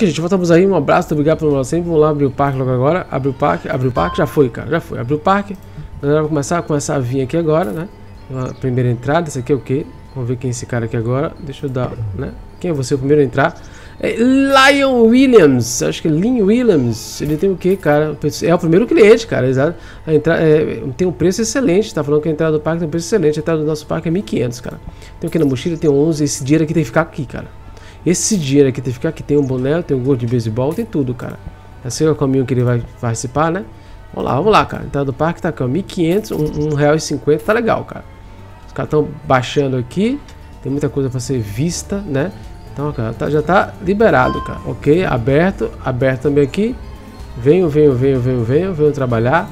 Ok, gente, voltamos aí. Um abraço, obrigado pelo sempre. Vamos lá abrir o parque logo agora. Abre o parque, abre o parque. Já foi, cara, já foi. Abre o parque. Agora vai começar, começar a vir aqui agora, né? A primeira entrada. Esse aqui é o quê? Vamos ver quem é esse cara aqui agora. Deixa eu dar, né? Quem é você o primeiro a entrar? É Lion Williams. Acho que é Lin Williams. Ele tem o quê, cara? É o primeiro cliente, cara. Exato. A é, tem um preço excelente. Tá falando que a entrada do parque tem um preço excelente. A entrada do nosso parque é 1.500, cara. Tem aqui na mochila, tem 11. Esse dinheiro aqui tem que ficar aqui, cara. Esse dinheiro aqui tem que ficar aqui. Tem um boné, tem um gol de beisebol, tem tudo, cara. Esse é o caminho que ele vai participar, né? Vamos lá, vamos lá, cara. Entrada do parque tá ó. 1.500, um, um real e 50. Tá legal, cara. Os caras estão baixando aqui. Tem muita coisa para ser vista, né? Então, cara, tá, já tá liberado, cara. Ok, aberto, aberto também aqui. Venho, venho, venho, venho, venho, venho trabalhar.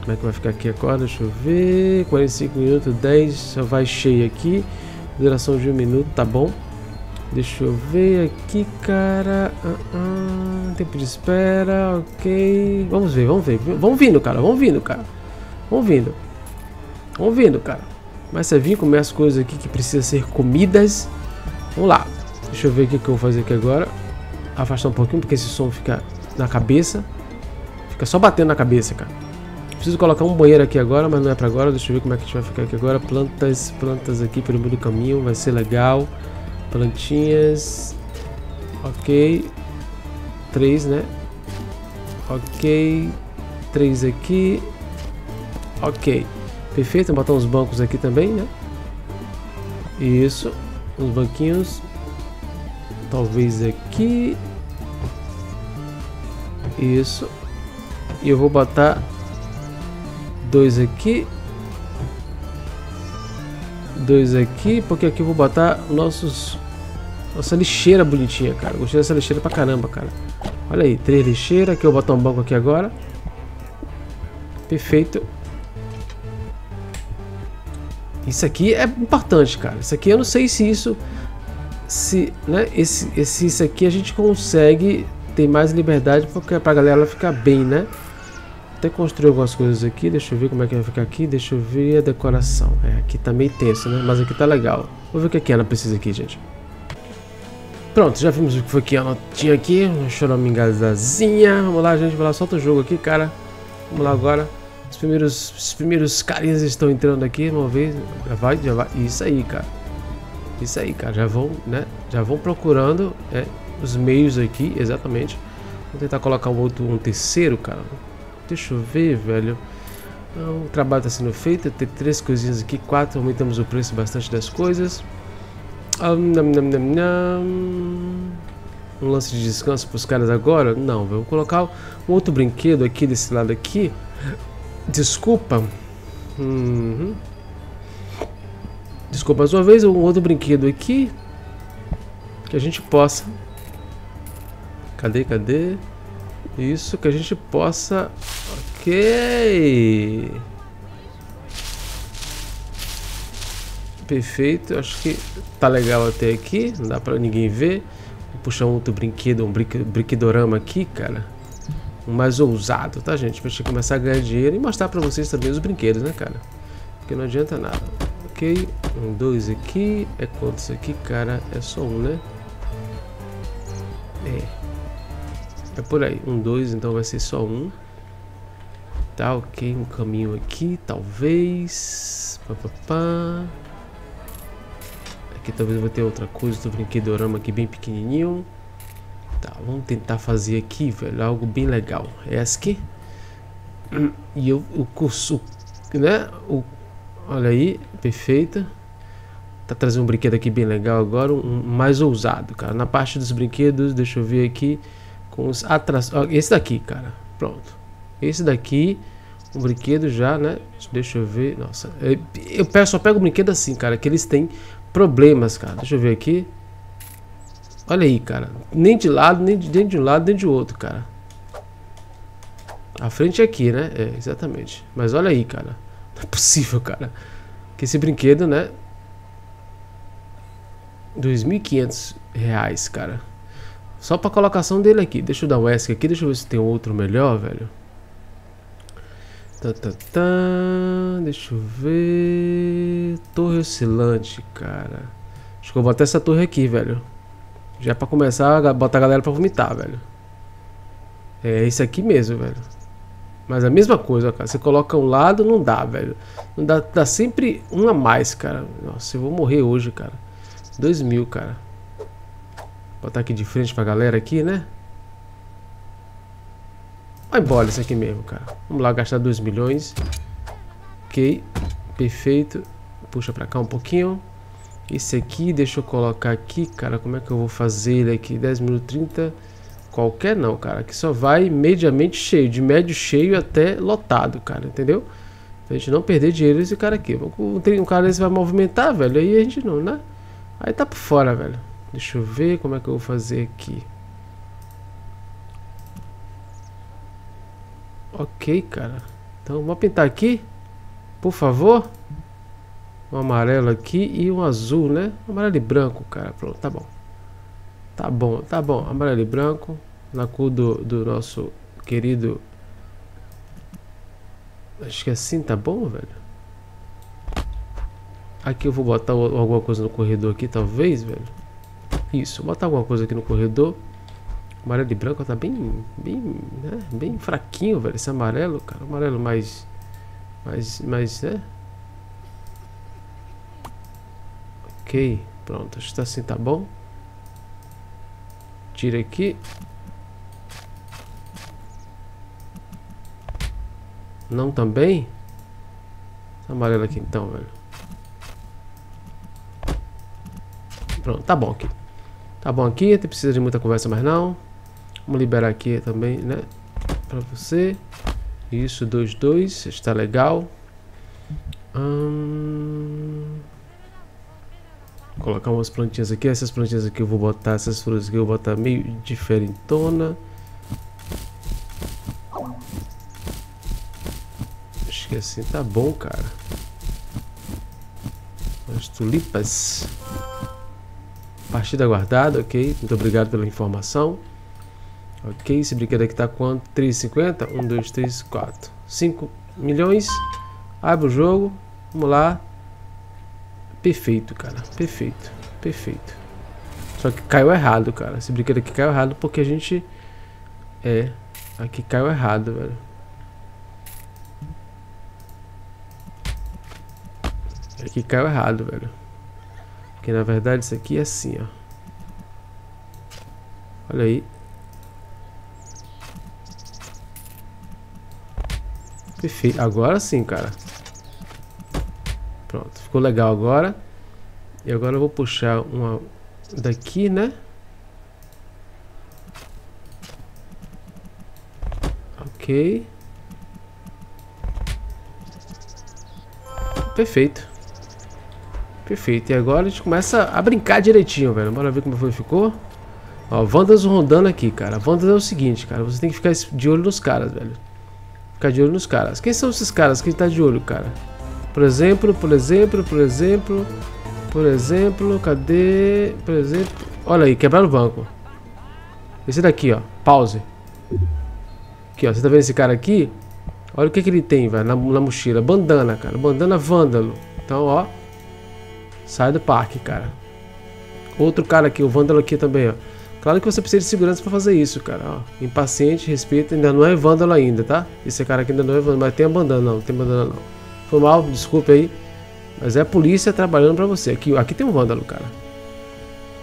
Como é que vai ficar aqui agora? Deixa eu ver. 45 minutos, 10, só vai cheio aqui. Duração de um minuto, tá bom. Deixa eu ver aqui, cara. Uh -uh. Tempo de espera, ok. Vamos ver, vamos ver. Vamos vindo, cara. Vamos vindo, cara. Vamos vindo. Vamos vindo, cara. Mas você vir comer as coisas aqui que precisam ser comidas. Vamos lá. Deixa eu ver o que, eu vou fazer aqui agora. Afastar um pouquinho, porque esse som fica na cabeça. Fica só batendo na cabeça, cara. Preciso colocar um banheiro aqui agora, mas não é pra agora. Deixa eu ver como é que a gente vai ficar aqui agora. Plantas, plantas aqui pelo meio do caminho. Vai ser legal. Plantinhas. Ok. Três, né? Ok. Três aqui. Ok. Perfeito. Vou botar uns bancos aqui também, né? Isso. Uns banquinhos. Talvez aqui. Isso. E eu vou botar dois aqui. Dois aqui, porque aqui eu vou botar nossos nossa lixeira bonitinha, cara. Gostei dessa lixeira pra caramba, cara. Olha aí, três lixeiras. Aqui eu vou botar um banco aqui agora. Perfeito. Isso aqui é importante, cara. Isso aqui eu não sei se isso se, né, esse, esse, isso aqui a gente consegue ter mais liberdade porque pra galera ficar bem, né? Até construir algumas coisas aqui, deixa eu ver como é que vai ficar aqui, deixa eu ver a decoração. É, aqui tá meio tenso, né? Mas aqui tá legal. Vou ver o que, é que ela precisa aqui, gente. Pronto, já vimos o que foi que a notinha aqui, choramingazazinha. Vamos lá, gente, vai lá, solta o jogo aqui, cara. Vamos lá agora. Os primeiros, os primeiros carinhas estão entrando aqui, uma vez. Já vai, já vai. Isso aí, cara. Isso aí, cara. Já vão, né? Já vão procurando é, os meios aqui, exatamente. Vou tentar colocar um outro, um terceiro, cara. Deixa eu ver, velho. O trabalho está sendo feito. Tem três coisinhas aqui, quatro. Aumentamos o preço bastante das coisas. Um lance de descanso para os caras agora? Não, vou colocar um outro brinquedo aqui desse lado aqui. Desculpa. Uhum. Desculpa, mais uma vez, um outro brinquedo aqui. Que a gente possa. Cadê, cadê? Isso, que a gente possa. Ok. Perfeito, acho que tá legal até aqui. Não dá pra ninguém ver. Vou puxar um outro brinquedo, um brinquedorama aqui, cara. Um mais ousado, tá, gente? Pra gente começar a ganhar dinheiro e mostrar pra vocês também os brinquedos, né, cara? Porque não adianta nada. Ok, um, dois aqui. É quantos aqui, cara? É só um, né? É. É por aí. Um, dois, então vai ser só um. Tá, ok. Um caminho aqui, talvez. Pá, pá, pá. Aqui talvez vou ter outra coisa do brinquedorama aqui bem pequenininho. Tá, vamos tentar fazer aqui, velho, algo bem legal. É essa. E eu, o curso, né? O, olha aí, perfeita. Tá trazendo um brinquedo aqui bem legal agora, um mais ousado, cara. Na parte dos brinquedos, deixa eu ver aqui com os atrações. Esse daqui, cara. Pronto. Esse daqui, um brinquedo já, né? Deixa eu ver. Nossa, eu só pego o brinquedo assim, cara, que eles têm problemas, cara. Deixa eu ver aqui. Olha aí, cara. Nem de lado, nem de, nem de um lado, nem de outro, cara. A frente é aqui, né? É, exatamente. Mas olha aí, cara. Não é possível, cara. Que esse brinquedo, né? 2.500 reais, cara. Só pra colocação dele aqui. Deixa eu dar um ESC aqui. Deixa eu ver se tem outro melhor, velho. Tá, tá, tá. Deixa eu ver. Torre oscilante, cara. Acho que eu vou botar essa torre aqui, velho. Já é pra começar a botar a galera pra vomitar, velho. É esse aqui mesmo, velho. Mas a mesma coisa, cara. Você coloca um lado, não dá, velho. Não dá, dá sempre um a mais, cara. Nossa, eu vou morrer hoje, cara. Dois mil, cara. Botar aqui de frente pra galera aqui, né? Vai embora isso aqui mesmo, cara. Vamos lá gastar 2 milhões. Ok. Perfeito. Puxa pra cá um pouquinho. Esse aqui, deixa eu colocar aqui, cara. Como é que eu vou fazer ele aqui? 10 minutos 30. Qualquer não, cara. Aqui só vai mediamente cheio. De médio cheio até lotado, cara. Entendeu? Pra gente não perder dinheiro esse cara aqui. Um cara desse vai movimentar, velho. Aí a gente não, né? Aí tá por fora, velho. Deixa eu ver como é que eu vou fazer aqui. Ok, cara. Então, vou pintar aqui. Por favor. Um amarelo aqui e um azul, né? Amarelo e branco, cara. Pronto, tá bom. Tá bom, tá bom. Amarelo e branco. Na cor do, do nosso querido... Acho que assim tá bom, velho. Aqui eu vou botar alguma coisa no corredor aqui, talvez, velho. Isso, vou botar alguma coisa aqui no corredor. Amarelo e branco tá bem, bem, né? bem fraquinho, velho. Esse amarelo, cara. Amarelo mais, mais, mais, né? Ok, pronto. Acho que tá assim, tá bom. Tira aqui. Não também? Esse amarelo aqui então, velho. Pronto, tá bom aqui. Tá bom aqui, não precisa de muita conversa mais não. Vamos liberar aqui também, né? Pra você. Isso, 2, 2. Está legal. Hum... Colocar umas plantinhas aqui. Essas plantinhas aqui eu vou botar. Essas flores aqui eu vou botar meio diferentona. Acho que assim tá bom, cara. As tulipas. Partida guardada, ok. Muito obrigado pela informação. Ok, esse brinquedo aqui tá quanto? 3,50? 1, 2, 3, 4. 5 milhões. Abre o jogo. Vamos lá. Perfeito, cara. Perfeito. Perfeito. Só que caiu errado, cara. Esse brinquedo aqui caiu errado porque a gente... É. Aqui caiu errado, velho. Aqui caiu errado, velho. Porque na verdade isso aqui é assim, ó. Olha aí. Perfeito. Agora sim, cara. Pronto. Ficou legal agora. E agora eu vou puxar uma daqui, né? Ok. Perfeito. Perfeito. E agora a gente começa a brincar direitinho, velho. Bora ver como foi ficou. Ó, Vandas rondando aqui, cara. Vandas é o seguinte, cara. Você tem que ficar de olho nos caras, velho. Ficar de olho nos caras. Quem são esses caras que tá de olho, cara? Por exemplo, por exemplo, por exemplo. Por exemplo, cadê? Por exemplo. Olha aí, quebraram o banco. Esse daqui, ó. Pause. Aqui, ó. Você tá vendo esse cara aqui? Olha o que, que ele tem, velho, na, na mochila. Bandana, cara. Bandana vândalo. Então, ó. Sai do parque, cara. Outro cara aqui, o vândalo aqui também, ó. Claro que você precisa de segurança para fazer isso, cara. Ó, impaciente, respeito, ainda não é vândalo ainda, tá? Esse cara aqui ainda não é vândalo, mas tem a bandana não, tem bandana não. Foi mal, desculpe aí. Mas é a polícia trabalhando para você. Aqui, aqui tem um vândalo, cara.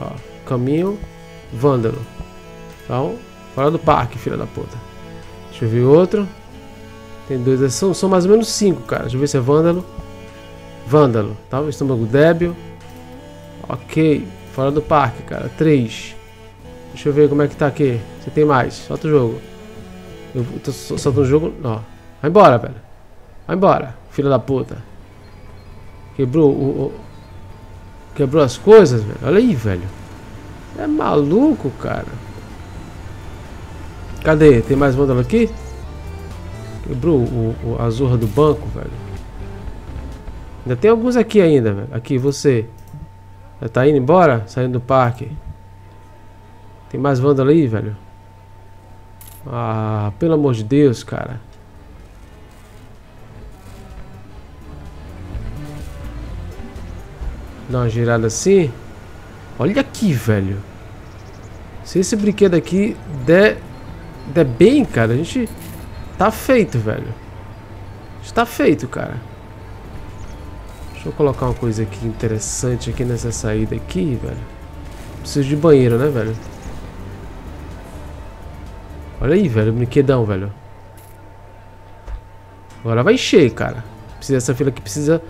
Ó, caminho, vândalo. Então, fora do parque, filha da puta. Deixa eu ver outro. Tem dois, são, são mais ou menos cinco, cara. Deixa eu ver se é vândalo. Vândalo, tá? O estômago débil. Ok. Fora do parque, cara. Três. Deixa eu ver como é que tá aqui. Você tem mais. Solta o jogo. Eu tô soltando o jogo. Ó. Vai embora, velho. Vai embora, filho da puta. Quebrou o, o. Quebrou as coisas, velho. Olha aí, velho. É maluco, cara. Cadê? Tem mais vândalo aqui? Quebrou o, o, do banco, velho. Ainda tem alguns aqui ainda, velho. Aqui, você. Já tá indo embora? Saindo do parque. Tem mais vândalo aí, velho? Ah, pelo amor de Deus, cara. Dá uma girada assim. Olha aqui, velho. Se esse brinquedo aqui der, der bem, cara, a gente tá feito, velho. A gente tá feito, cara. Deixa eu colocar uma coisa aqui interessante aqui nessa saída aqui, velho. Preciso de banheiro, né, velho? Olha aí, velho, brinquedão, velho. Agora vai encher, cara. Precisa essa fila aqui precisa,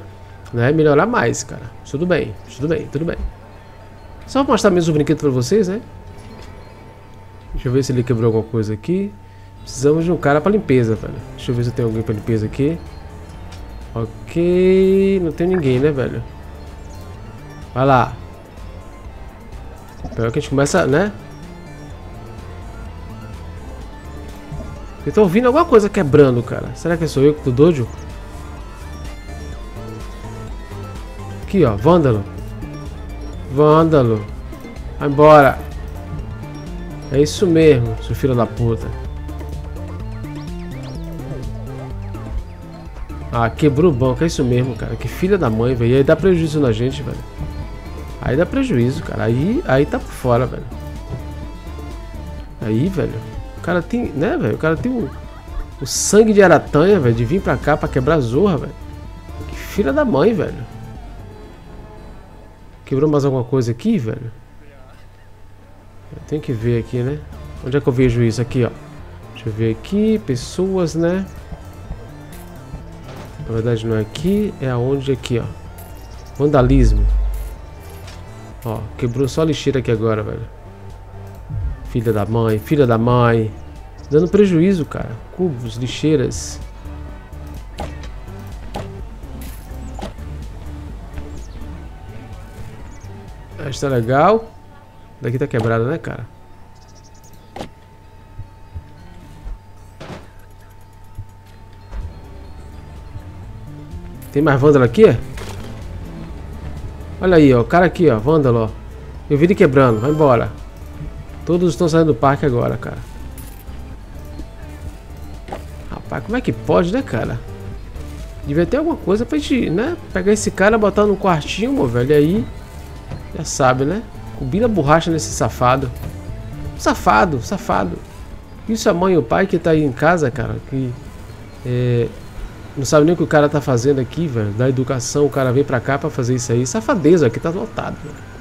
né, melhorar mais, cara. Tudo bem, tudo bem, tudo bem. Só mostrar mesmo o brinquedo pra vocês, né? Deixa eu ver se ele quebrou alguma coisa aqui. Precisamos de um cara pra limpeza, velho. Deixa eu ver se tem alguém pra limpeza aqui. Ok. Não tem ninguém, né, velho? Vai lá. Espera que a gente começa, né? Eu tô ouvindo alguma coisa quebrando, cara. Será que sou eu que tô doido? Aqui, ó. Vândalo. Vândalo. Vai embora. É isso mesmo, seu filho da puta. Ah, quebrou o banco, é isso mesmo, cara. Que filha da mãe, velho. E aí dá prejuízo na gente, velho. Aí dá prejuízo, cara. Aí, aí tá por fora, velho. Aí, velho. Cara tem, né, velho? O cara tem o, o sangue de aratanha, velho. De vir pra cá pra quebrar zorra, velho. Que filha da mãe, velho. Quebrou mais alguma coisa aqui, velho? Tenho que ver aqui, né? Onde é que eu vejo isso? Aqui, ó. Deixa eu ver aqui. Pessoas, né? Na verdade não é aqui. É aonde aqui, ó. Vandalismo. Ó, quebrou só a lixeira aqui agora, velho. Filha da mãe, filha da mãe. Dando prejuízo, cara. Cubos, lixeiras. Esta tá legal. Daqui tá quebrada, né, cara? Tem mais vândalo aqui? Olha aí, ó. O cara aqui, ó. Vândalo, ó. Eu vi ele quebrando. Vai embora. Todos estão saindo do parque agora, cara. Rapaz, como é que pode, né, cara? Devia ter alguma coisa pra gente, né? Pegar esse cara, botar no quartinho, meu velho. E aí... Já sabe, né? Combina borracha nesse safado. Safado, safado. Isso a mãe e o pai que tá aí em casa, cara, que é, não sabe nem o que o cara tá fazendo aqui, velho. Da educação, o cara vem pra cá pra fazer isso aí. Safadeza, aqui tá lotado, velho.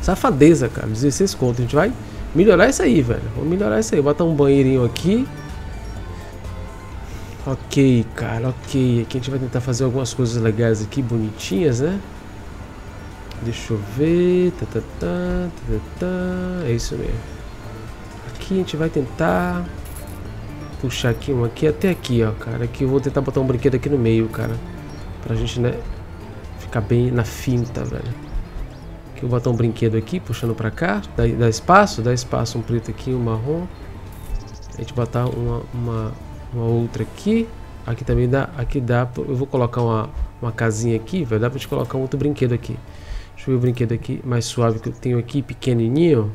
Safadeza, cara. 16 conto. A gente vai melhorar isso aí, velho. Vamos melhorar isso aí. Botar um banheirinho aqui. Ok, cara, ok. Aqui a gente vai tentar fazer algumas coisas legais aqui, bonitinhas, né? Deixa eu ver. Tá, tá, tá, É isso mesmo. Aqui a gente vai tentar puxar aqui um aqui até aqui, ó, cara. Aqui eu vou tentar botar um brinquedo aqui no meio, cara. Pra gente, né, ficar bem na finta, velho. Aqui eu vou botar um brinquedo aqui, puxando pra cá. Dá, dá espaço, dá espaço. Um preto aqui, um marrom. A gente botar uma, uma, uma outra aqui. Aqui também dá, aqui dá. Eu vou colocar uma, uma casinha aqui, velho. Dá pra gente colocar um outro brinquedo aqui. Deixa eu ver o brinquedo aqui mais suave que eu tenho aqui, pequenininho.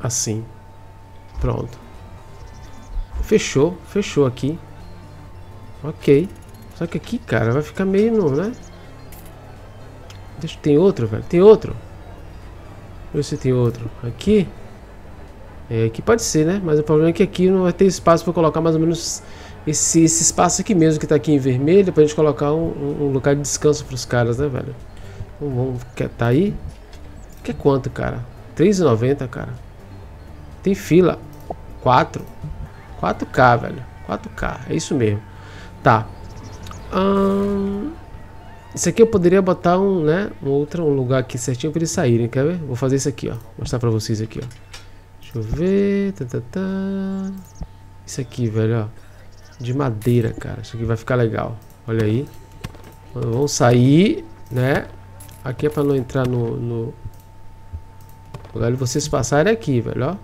Assim. Pronto. Fechou, fechou aqui. Ok. Só que aqui, cara, vai ficar meio no, né? Deixa, tem outro, velho. Tem outro. Deixa eu ver se tem outro. Aqui. É, aqui pode ser, né? Mas o problema é que aqui não vai ter espaço para colocar mais ou menos esse, esse espaço aqui mesmo que tá aqui em vermelho pra gente colocar um, um lugar de descanso pros caras, né, velho? Então vamos, quer, tá aí? Quer quanto, cara? 3,90, cara. Tem fila. 4. 4K, velho. 4K, é isso mesmo. Tá. Hum, isso aqui eu poderia botar um, né, um outro um lugar aqui certinho para eles saírem, quer ver? Vou fazer isso aqui, ó. Mostrar para vocês aqui, ó. Deixa eu ver. Tá, tá, tá. Isso aqui, velho, ó de madeira, cara. Isso aqui vai ficar legal. Olha aí. Vamos sair, né? Aqui é pra não entrar no... no... O lugar de vocês passarem é aqui, velho, ó.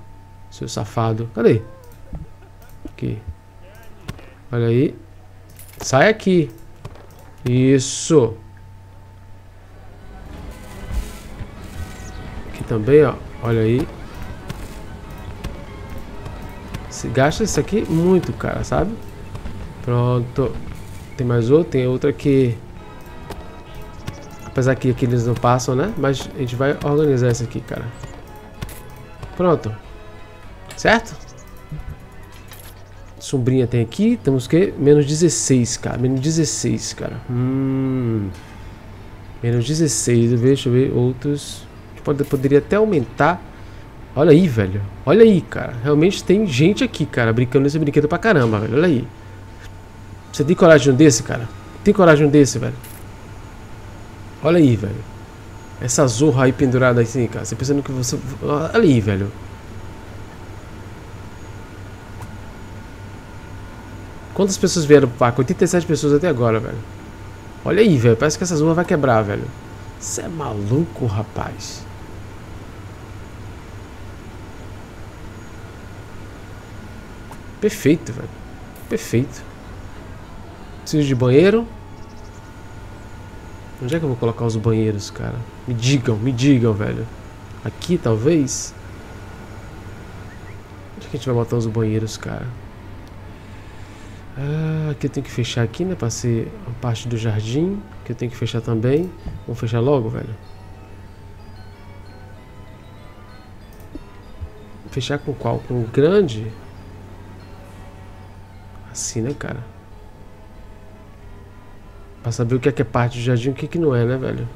Seu safado. Cadê? Aqui. Olha aí. Sai aqui. Isso. Aqui também, ó. Olha aí. Se gasta isso aqui muito, cara, sabe? Pronto. Tem mais outro? Tem outra aqui. Apesar que aqui eles não passam, né? Mas a gente vai organizar isso aqui, cara. Pronto. Certo? Sombrinha tem aqui. Temos que? Menos 16, cara. Menos 16, cara. Hum. Menos 16. Deixa eu ver outros. Pode, poderia até aumentar. Olha aí, velho. Olha aí, cara. Realmente tem gente aqui, cara, brincando nesse brinquedo pra caramba, velho. Olha aí. Você tem coragem de um desse, cara? Tem coragem de um desse, velho? Olha aí, velho. Essa zorra aí pendurada assim, cara. Você pensando que você... Olha aí, velho. Quantas pessoas vieram pro parque? 87 pessoas até agora, velho. Olha aí, velho. Parece que essa zorra vai quebrar, velho. Você é maluco, rapaz. Perfeito, velho. Perfeito. Preciso de banheiro. Onde é que eu vou colocar os banheiros, cara? Me digam, me digam, velho. Aqui, talvez? Onde é que a gente vai botar os banheiros, cara? Ah, aqui eu tenho que fechar aqui, né? Pra ser a parte do jardim. Que eu tenho que fechar também. Vamos fechar logo, velho. Fechar com qual? Com o grande? Assim, né, cara? Pra saber o que é que é parte do jardim e o que, é que não é, né, velho?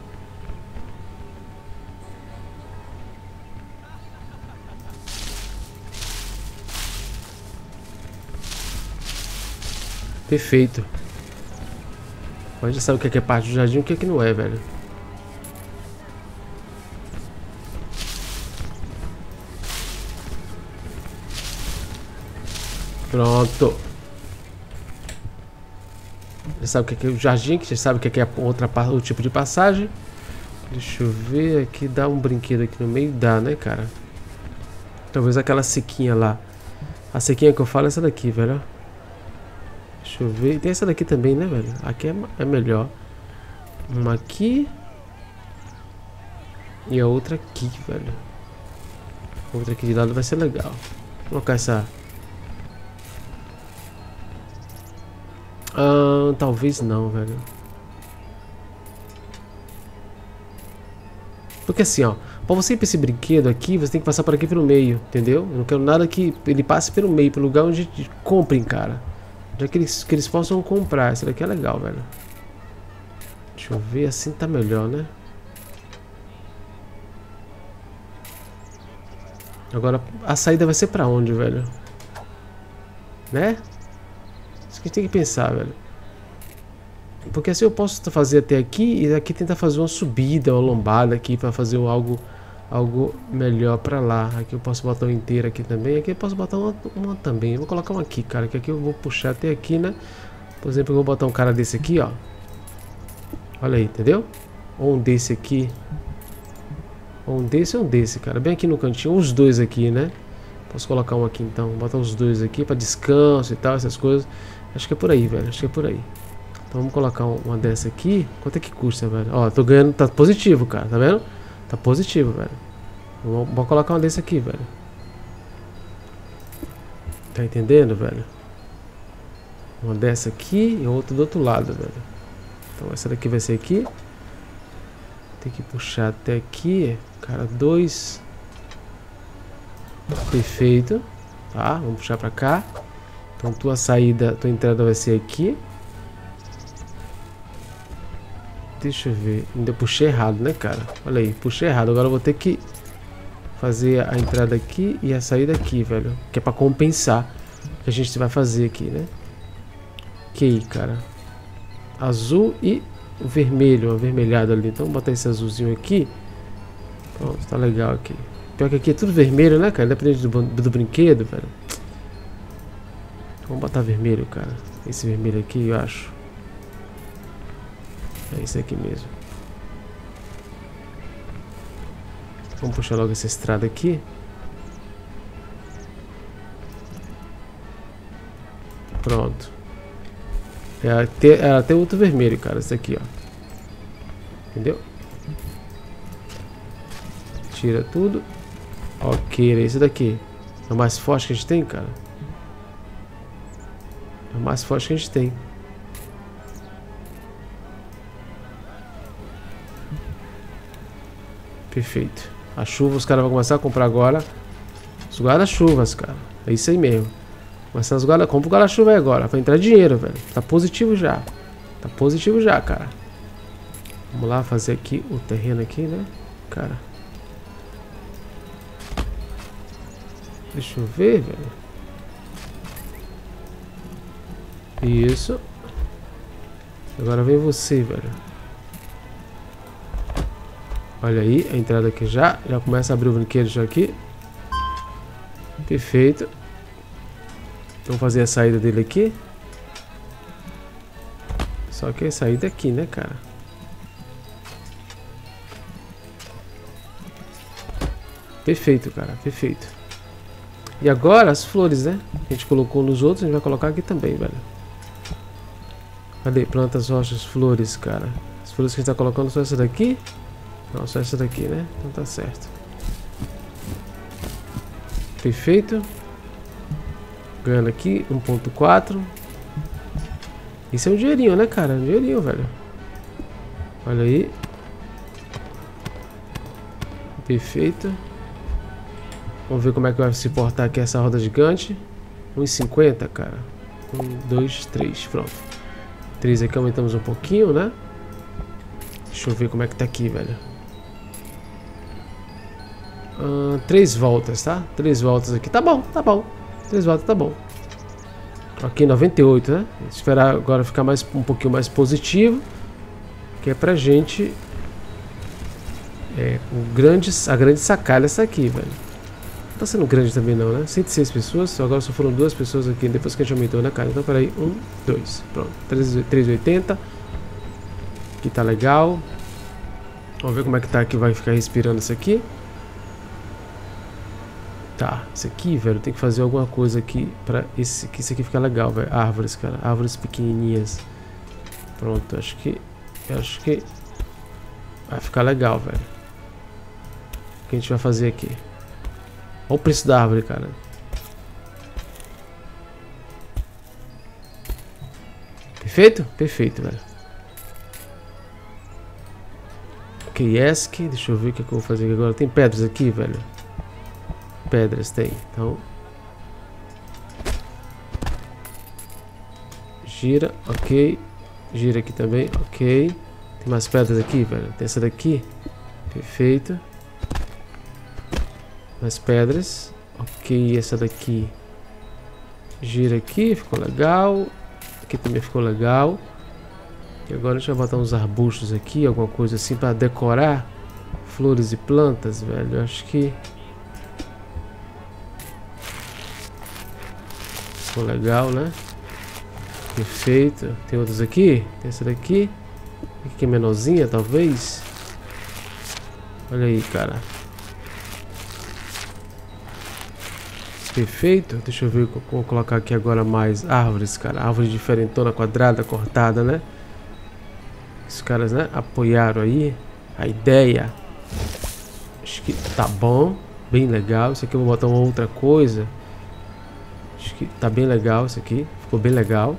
Perfeito. A gente sabe o que é, que é parte do jardim e o que, é que não é, velho. Pronto. Já sabe o que é, o jardim, que já sabe o que é, outra, o tipo de passagem. Deixa eu ver aqui, dá um brinquedo aqui no meio, dá, né, cara? Talvez aquela sequinha lá. A sequinha que eu falo é essa daqui, velho. Deixa eu ver. Tem essa daqui também, né, velho? Aqui é, é melhor. Uma aqui. E a outra aqui, velho. Outra aqui de lado vai ser legal. Vou colocar essa Ah, talvez não, velho. Porque assim, ó, pra você ir pra esse brinquedo aqui, você tem que passar por aqui pelo meio, entendeu? Eu não quero nada que ele passe pelo meio, pelo lugar onde comprem, cara. Já que eles, que eles possam comprar. Isso daqui é legal, velho. Deixa eu ver, assim tá melhor, né? Agora, a saída vai ser pra onde, velho? Né? que a gente tem que pensar, velho. Porque assim eu posso fazer até aqui e aqui tentar fazer uma subida, uma lombada aqui para fazer algo algo melhor para lá. Aqui eu posso botar uma inteira aqui também. Aqui eu posso botar uma, uma também. Eu vou colocar uma aqui, cara, que aqui eu vou puxar até aqui, né? Por exemplo, eu vou botar um cara desse aqui, ó. Olha aí, entendeu? Ou um desse aqui. Ou um desse ou um desse, cara. Bem aqui no cantinho. Os dois aqui, né? Posso colocar um aqui então. Botar os dois aqui para descanso e tal, essas coisas. Acho que é por aí, velho. Acho que é por aí. Então vamos colocar uma dessa aqui. Quanto é que custa, velho? Ó, tô ganhando. Tá positivo, cara. Tá vendo? Tá positivo, velho. Vamos, vamos colocar uma desse aqui, velho. Tá entendendo, velho? Uma dessa aqui e outra do outro lado, velho. Então essa daqui vai ser aqui. Tem que puxar até aqui. Cara, dois. Perfeito. Tá, vamos puxar pra cá. Então tua saída, tua entrada vai ser aqui. Deixa eu ver. Ainda puxei errado, né, cara? Olha aí, puxei errado. Agora eu vou ter que fazer a entrada aqui e a saída aqui, velho. Que é pra compensar o que a gente vai fazer aqui, né? Ok, cara. Azul e vermelho, avermelhado ali. Então vou botar esse azulzinho aqui. Pronto, tá legal aqui. Pior que aqui é tudo vermelho, né, cara? Independente do, do brinquedo, velho. Vamos botar vermelho, cara. Esse vermelho aqui, eu acho. É esse aqui mesmo. Vamos puxar logo essa estrada aqui. Pronto. É até, é até outro vermelho, cara. Esse aqui, ó. Entendeu? Tira tudo. Ok, esse daqui. É o mais forte que a gente tem, cara. É o mais forte que a gente tem. Perfeito. A chuva os caras vão começar a comprar agora. Os guarda-chuvas, cara. É isso aí mesmo. Começar os guarda... Compra o guarda-chuva aí agora. Vai entrar dinheiro, velho. Tá positivo já. Tá positivo já, cara. Vamos lá fazer aqui o terreno aqui, né? Cara. Deixa eu ver, velho. Isso. Agora vem você, velho. Olha aí, a entrada aqui já. Já começa a abrir o brinquedo já aqui. Perfeito. Vamos fazer a saída dele aqui. Só que a saída aqui, né, cara? Perfeito, cara. Perfeito. E agora as flores, né? A gente colocou nos outros, a gente vai colocar aqui também, velho. Cadê? Plantas, rochas, flores, cara. As flores que a gente tá colocando são essa daqui? Não, só essa daqui, né? Então tá certo. Perfeito. Ganhando aqui, 1.4. Isso é um dinheirinho, né, cara? Um dinheirinho, velho. Olha aí. Perfeito. Vamos ver como é que vai se portar aqui essa roda gigante. 1,50, cara. 1, 2, 3. Pronto. 3 aqui aumentamos um pouquinho, né? Deixa eu ver como é que tá aqui, velho. Uh, três voltas, tá? Três voltas aqui. Tá bom, tá bom. Três voltas tá bom. Aqui 98, né? Esperar agora ficar mais, um pouquinho mais positivo. Que é pra gente... É, o grande, a grande sacada essa aqui, velho. Não tá sendo grande também não, né? 106 pessoas, agora só foram duas pessoas aqui depois que a gente aumentou, né, cara? Então, peraí, um, dois, pronto. 380. Aqui tá legal. Vamos ver como é que tá aqui, vai ficar respirando isso aqui. Tá, isso aqui, velho, tem que fazer alguma coisa aqui pra esse, isso aqui ficar legal, velho. Árvores, cara, árvores pequenininhas. Pronto, acho que, acho que vai ficar legal, velho. O que a gente vai fazer aqui? Olha o preço da árvore, cara. Perfeito? Perfeito, velho. Ok, ESC. Deixa eu ver o que, é que eu vou fazer agora. Tem pedras aqui, velho? Pedras tem. Então... Gira, ok. Gira aqui também, ok. Tem mais pedras aqui, velho. Tem essa daqui. Perfeito. Mais pedras. Ok, essa daqui. Gira aqui, ficou legal. Aqui também ficou legal. E agora a gente vai botar uns arbustos aqui, alguma coisa assim para decorar. Flores e plantas, velho. Eu acho que... Ficou legal, né? Perfeito. Tem outros aqui? Tem essa daqui. Aqui é menorzinha, talvez. Olha aí, cara. Perfeito. Deixa eu ver, vou colocar aqui agora mais árvores, cara. Árvore diferentona, quadrada, cortada, né? Os caras, né, apoiaram aí a ideia. Acho que tá bom, bem legal. Isso aqui eu vou botar uma outra coisa. Acho que tá bem legal isso aqui. Ficou bem legal.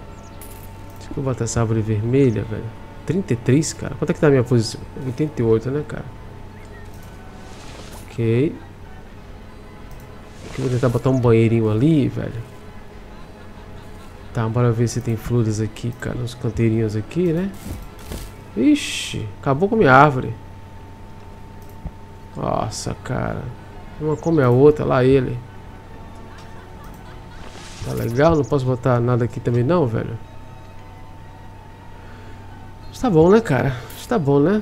Que eu botar essa árvore vermelha, velho. 33, cara. Quanto é que tá a minha posição? 88, né, cara? Ok. Aqui vou tentar botar um banheirinho ali, velho. Tá, bora ver se tem flores aqui, cara. Uns canteirinhos aqui, né? Ixi, acabou com a minha árvore. Nossa, cara. Uma come a outra, lá ele. Tá legal, não posso botar nada aqui também não, velho. Está bom, né, cara? Está bom, né?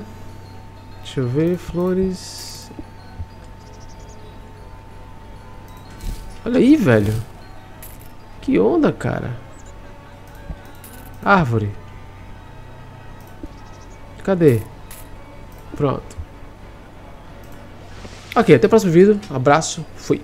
Deixa eu ver, flores... Olha aí, velho. Que onda, cara. Árvore. Cadê? Pronto. Ok, até o próximo vídeo. Abraço. Fui.